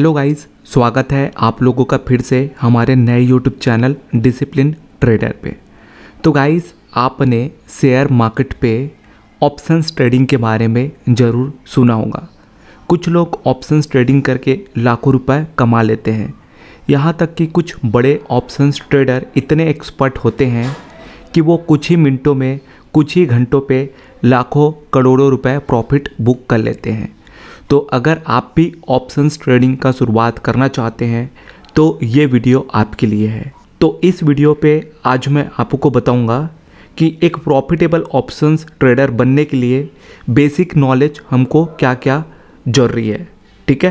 Hello guys, स्वागत है आप लोगों का फिर से हमारे नए यूट्यूब चैनल डिसिप्लिन ट्रेडर पे। तो गाइस, आपने शेयर मार्केट पे ऑप्शंस ट्रेडिंग के बारे में ज़रूर सुना होगा। कुछ लोग ऑप्शंस ट्रेडिंग करके लाखों रुपए कमा लेते हैं। यहाँ तक कि कुछ बड़े ऑप्शंस ट्रेडर इतने एक्सपर्ट होते हैं कि वो कुछ ही मिनटों में, कुछ ही घंटों पे लाखों करोड़ों रुपए प्रॉफिट बुक कर लेते हैं। तो अगर आप भी ऑप्शंस ट्रेडिंग का शुरुआत करना चाहते हैं तो ये वीडियो आपके लिए है। तो इस वीडियो पे आज मैं आपको बताऊँगा कि एक प्रॉफिटेबल ऑप्शंस ट्रेडर बनने के लिए बेसिक नॉलेज हमको क्या क्या ज़रूरी है, ठीक है?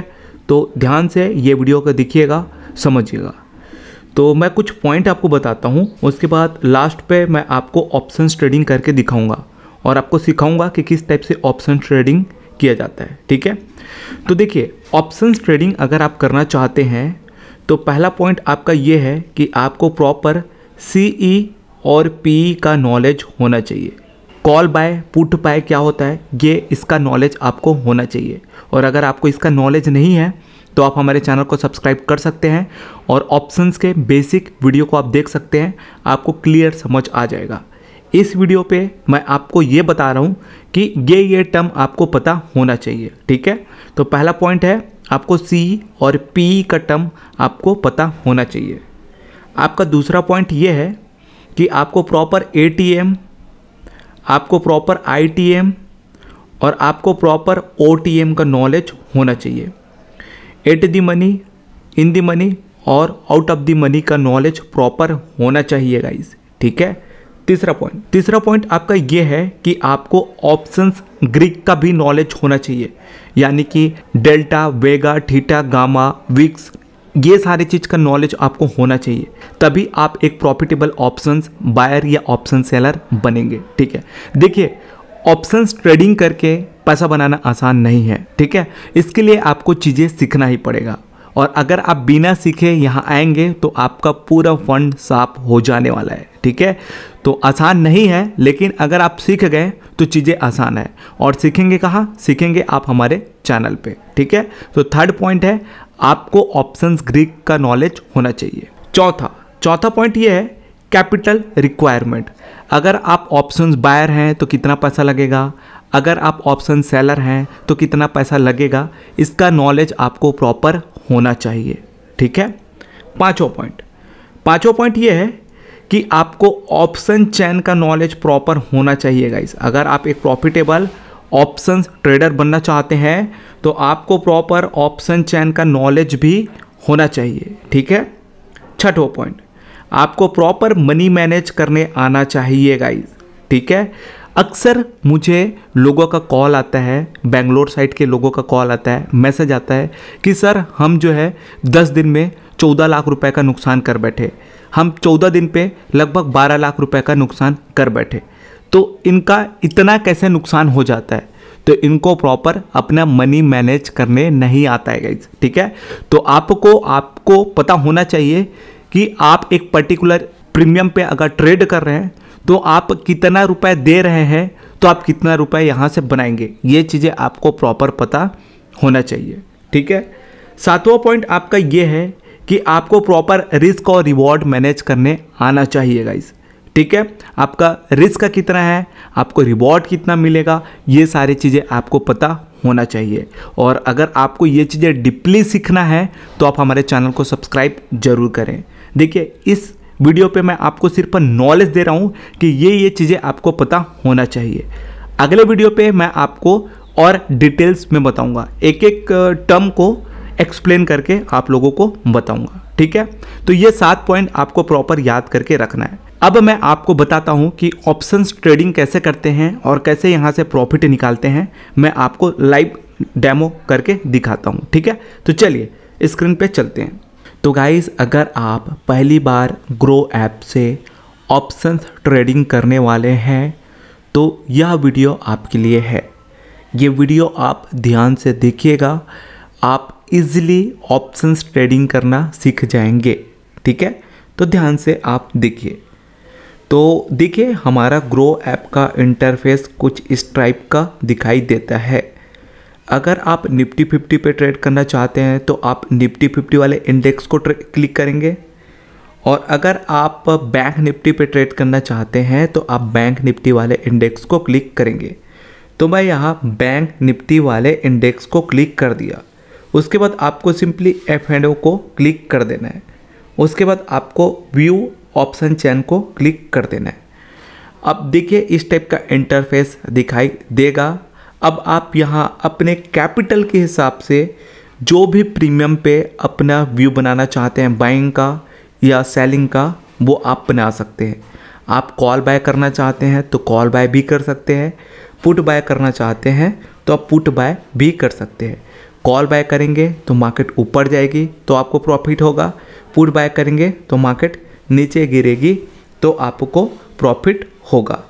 तो ध्यान से ये वीडियो को देखिएगा, समझिएगा। तो मैं कुछ पॉइंट आपको बताता हूँ, उसके बाद लास्ट पे मैं आपको ऑप्शंस ट्रेडिंग करके दिखाऊँगा और आपको सिखाऊँगा कि किस टाइप से ऑप्शन ट्रेडिंग किया जाता है, ठीक है? तो देखिए ऑप्शंस ट्रेडिंग अगर आप करना चाहते हैं तो पहला पॉइंट आपका ये है कि आपको प्रॉपर सीई और पीई का नॉलेज होना चाहिए। कॉल बाय पुट बाय क्या होता है? ये इसका नॉलेज आपको होना चाहिए। और अगर आपको इसका नॉलेज नहीं है तो आप हमारे चैनल को सब्सक्राइब कर सकते हैं और ऑप्शंस के बेसिक वीडियो को आप देख सकते हैं, आपको क्लियर समझ आ जाएगा। इस वीडियो पे मैं आपको ये बता रहा हूँ कि ये ये टर्म आपको पता होना चाहिए, ठीक है? तो पहला पॉइंट है, आपको सी और पी का टर्म आपको पता होना चाहिए। आपका दूसरा पॉइंट ये है कि आपको प्रॉपर एटीएम आपको प्रॉपर आईटीएम और आपको प्रॉपर ओटीएम का नॉलेज होना चाहिए। At the money in the money और आउट ऑफ़ दी मनी का नॉलेज प्रॉपर होना चाहिए गाइज़ ठीक है? तीसरा पॉइंट तीसरा पॉइंट आपका ये है कि आपको ऑप्शंस ग्रीक का भी नॉलेज होना चाहिए। यानी कि delta vega theta gamma VIX ये सारे चीज़ का नॉलेज आपको होना चाहिए। तभी आप एक प्रॉफिटेबल ऑप्शंस बायर या ऑप्शन सेलर बनेंगे, ठीक है? देखिए ऑप्शंस ट्रेडिंग करके पैसा बनाना आसान नहीं है, ठीक है? इसके लिए आपको चीज़ें सीखना ही पड़ेगा। और अगर आप बिना सीखे यहाँ आएँगे तो आपका पूरा फंड साफ़ हो जाने वाला है, ठीक है? तो आसान नहीं है, लेकिन अगर आप सीख गए तो चीज़ें आसान है। और सीखेंगे कहाँ? सीखेंगे आप हमारे चैनल पे, ठीक है? तो थर्ड पॉइंट है, आपको ऑप्शंस ग्रीक का नॉलेज होना चाहिए। चौथा चौथा पॉइंट ये है, कैपिटल रिक्वायरमेंट। अगर आप ऑप्शंस बायर हैं तो कितना पैसा लगेगा? अगर आप ऑप्शन सेलर हैं तो कितना पैसा लगेगा? इसका नॉलेज आपको प्रॉपर होना चाहिए। ठीक है? पाँचों पॉइंट पाँचों पॉइंट ये है कि आपको ऑप्शन चैन का नॉलेज प्रॉपर होना चाहिए गाइस अगर आप एक प्रॉफिटेबल ऑप्शन ट्रेडर बनना चाहते हैं तो आपको प्रॉपर ऑप्शन चैन का नॉलेज भी होना चाहिए। ठीक है? छठो पॉइंट आपको प्रॉपर मनी मैनेज करने आना चाहिए गाइस ठीक है? अक्सर मुझे लोगों का कॉल आता है, बेंगलोर साइड के लोगों का कॉल आता है, मैसेज आता है कि, सर, हम जो है, दस दिन में चौदह लाख रुपए का नुकसान कर बैठे। हम चौदह दिन पे लगभग बारह लाख रुपए का नुकसान कर बैठे। तो इनका इतना कैसे नुकसान हो जाता है? तो इनको प्रॉपर अपना मनी मैनेज करने नहीं आता है गाइज़ ठीक है? तो आपको आपको पता होना चाहिए कि आप एक पर्टिकुलर प्रीमियम पे अगर ट्रेड कर रहे हैं तो आप कितना रुपए दे रहे हैं तो आप कितना रुपए यहाँ से बनाएँगे। ये चीज़ें आपको प्रॉपर पता होना चाहिए। ठीक है? सातवां पॉइंट आपका ये है कि आपको प्रॉपर रिस्क और रिवॉर्ड मैनेज करने आना चाहिए गाइस ठीक है? आपका रिस्क कितना है, आपको रिवॉर्ड कितना मिलेगा, ये सारी चीज़ें आपको पता होना चाहिए। और अगर आपको ये चीज़ें डीपली सीखना है तो आप हमारे चैनल को सब्सक्राइब ज़रूर करें। देखिए, इस वीडियो पे मैं आपको सिर्फ़ नॉलेज दे रहा हूँ कि ये ये चीज़ें आपको पता होना चाहिए। अगले वीडियो पे मैं आपको और डिटेल्स में बताऊँगा। एक एक टर्म को एक्सप्लेन करके आप लोगों को बताऊँगा। ठीक है? तो ये सात पॉइंट आपको प्रॉपर याद करके रखना है। अब मैं आपको बताता हूँ कि ऑप्शंस ट्रेडिंग कैसे करते हैं और कैसे यहाँ से प्रॉफिट निकालते हैं। मैं आपको लाइव डेमो करके दिखाता हूँ। ठीक है? तो चलिए स्क्रीन पे चलते हैं। तो गाइस अगर आप पहली बार ग्रो ऐप से ऑप्शंस ट्रेडिंग करने वाले हैं तो यह वीडियो आपके लिए है। ये वीडियो आप ध्यान से देखिएगा। आप इजीली ऑप्शंस ट्रेडिंग करना सीख जाएँगे, ठीक है? तो ध्यान से आप देखिए। तो देखिए, हमारा ग्रो ऐप का इंटरफेस कुछ इस टाइप का दिखाई देता है। अगर आप निफ्टी फिफ्टी पे ट्रेड करना चाहते हैं तो आप निफ्टी फिफ्टी वाले इंडेक्स को क्लिक करेंगे। और अगर आप बैंक निफ्टी पे ट्रेड करना चाहते हैं तो आप बैंक निफ्टी वाले इंडेक्स को क्लिक करेंगे। तो मैं यहाँ बैंक निफ्टी वाले इंडेक्स को क्लिक कर दिया। उसके बाद आपको सिंपली एफ़ एंड ओ को क्लिक कर देना है। उसके बाद आपको व्यू ऑप्शन चैन को क्लिक कर देना है। अब देखिए इस टाइप का इंटरफेस दिखाई देगा। अब आप यहाँ अपने कैपिटल के हिसाब से जो भी प्रीमियम पे अपना व्यू बनाना चाहते हैं बाइंग का या सेलिंग का, वो आप बना सकते हैं। आप कॉल बाय करना चाहते हैं तो कॉल बाय भी कर सकते हैं। पुट बाय करना चाहते हैं तो आप पुट बाय भी कर सकते हैं। कॉल बाय करेंगे तो मार्केट ऊपर जाएगी तो आपको प्रॉफिट होगा। पुट बाय करेंगे तो मार्केट नीचे गिरेगी तो आपको प्रॉफिट होगा।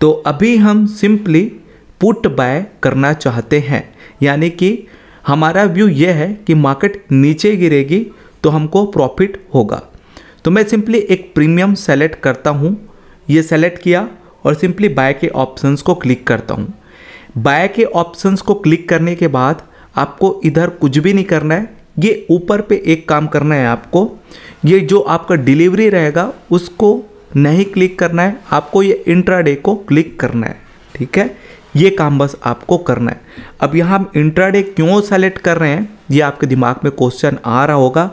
तो अभी हम सिंपली पुट बाय करना चाहते हैं। यानी कि हमारा व्यू यह है कि मार्केट नीचे गिरेगी तो हमको प्रॉफिट होगा। तो मैं सिंपली एक प्रीमियम सेलेक्ट करता हूँ। ये सेलेक्ट किया और सिंपली बाय के ऑप्शंस को क्लिक करता हूँ। बाय के ऑप्शंस को क्लिक करने के बाद आपको इधर कुछ भी नहीं करना है। ये ऊपर पे एक काम करना है आपको। ये जो आपका डिलीवरी रहेगा, उसको नहीं क्लिक करना है। आपको ये इंट्राडे को क्लिक करना है। ठीक है? ये काम बस आपको करना है। अब यहाँ हम इंट्राडे क्यों सेलेक्ट कर रहे हैं? ये आपके दिमाग में क्वेश्चन आ रहा होगा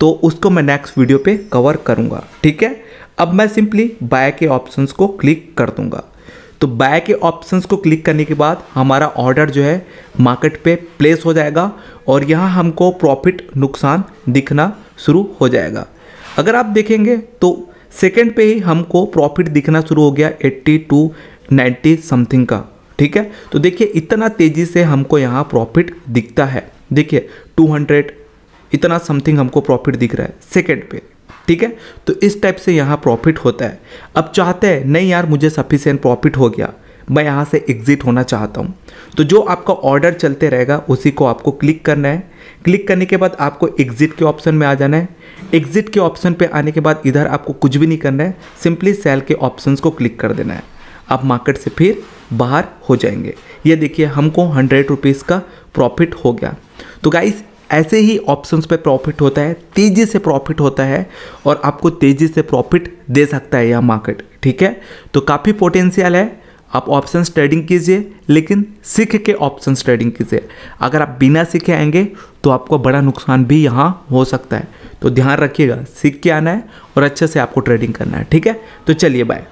तो उसको मैं नेक्स्ट वीडियो पे कवर करूँगा, ठीक है? अब मैं सिंपली बाय के ऑप्शंस को क्लिक कर दूँगा। तो बाय के ऑप्शंस को क्लिक करने के बाद हमारा ऑर्डर जो है मार्केट पे प्लेस हो जाएगा और यहाँ हमको प्रॉफिट नुकसान दिखना शुरू हो जाएगा। अगर आप देखेंगे तो सेकेंड पे ही हमको प्रॉफिट दिखना शुरू हो गया 80 टू 90 समथिंग का, ठीक है? तो देखिए, इतना तेज़ी से हमको यहाँ प्रॉफिट दिखता है। देखिए 200 इतना समथिंग हमको प्रॉफिट दिख रहा है सेकेंड पे, ठीक है? तो इस टाइप से यहाँ प्रॉफिट होता है। अब चाहते हैं, नहीं यार, मुझे सफिशियंट प्रॉफिट हो गया। मैं यहाँ से एग्ज़िट होना चाहता हूँ। तो जो आपका ऑर्डर चलते रहेगा, उसी को आपको क्लिक करना है। क्लिक करने के बाद आपको एग्ज़िट के ऑप्शन में आ जाना है। एग्ज़िट के ऑप्शन पे आने के बाद इधर आपको कुछ भी नहीं करना है। सिंपली सेल के ऑप्शंस को क्लिक कर देना है। आप मार्केट से फिर बाहर हो जाएँगे। ये देखिए, हमको हंड्रेड रुपीज़ का प्रॉफिट हो गया। तो गाइस ऐसे ही ऑप्शंस पे प्रॉफिट होता है, तेज़ी से प्रॉफिट होता है और आपको तेज़ी से प्रॉफिट दे सकता है यह मार्केट ठीक है? तो काफ़ी पोटेंशियल है। आप ऑप्शन ट्रेडिंग कीजिए, लेकिन सीख के ऑप्शन ट्रेडिंग कीजिए। अगर आप बिना सीखे आएँगे तो आपको बड़ा नुकसान भी यहाँ हो सकता है। तो ध्यान रखिएगा, सीख के आना है और अच्छे से आपको ट्रेडिंग करना है, ठीक है? तो चलिए बाय